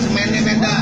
semennya beda